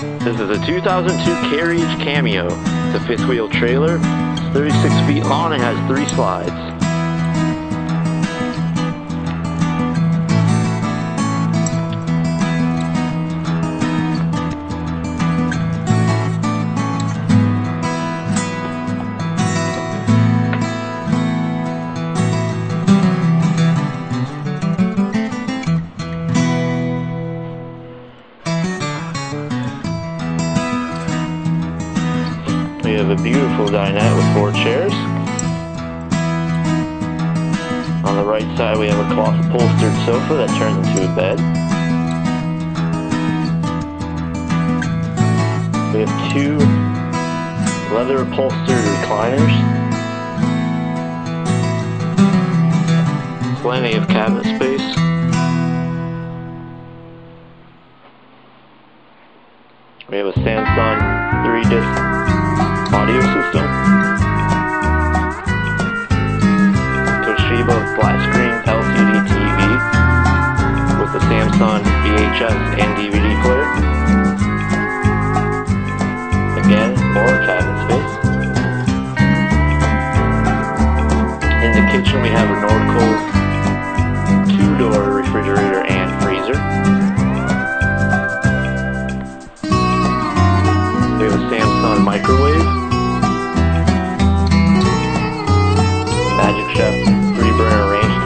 This is a 2002 Carriage Cameo. It's a fifth wheel trailer. It's 36 feet long and has three slides. We have a beautiful dinette with four chairs. On the right side we have a cloth upholstered sofa that turns into a bed. We have two leather upholstered recliners. Plenty of cabinet space. We have a Samsung 3-disc audio system. Toshiba flat screen LCD TV with the Samsung VHS and DVD player. Again, more cabinet space. In the kitchen we have a Norcold two-door refrigerator and freezer. Have a Samsung microwave.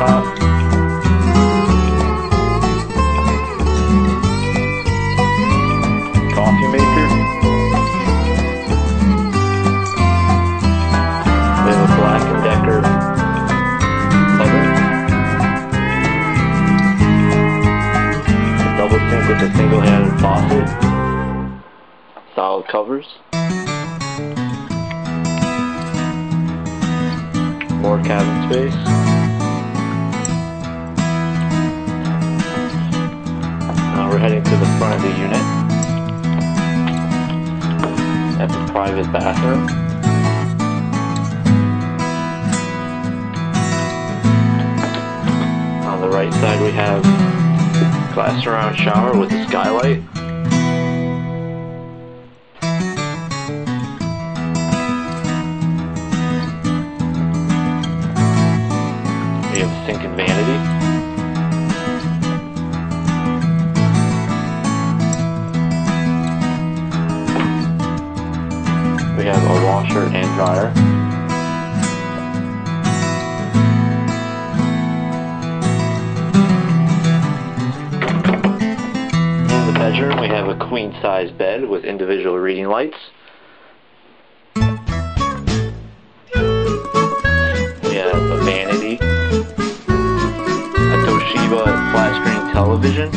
Burner. Coffee maker. We have a Black and Decker oven. Double sink with a single handed faucet. Solid covers. More cabin space. Heading to the front of the unit. That's a private bathroom. On the right side we have glass surround shower with a skylight. We have a washer and dryer. In the bedroom, we have a queen size bed with individual reading lights. We have a vanity, a Toshiba flat screen television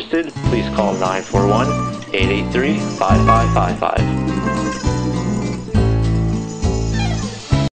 interested, please call 941 883 5555.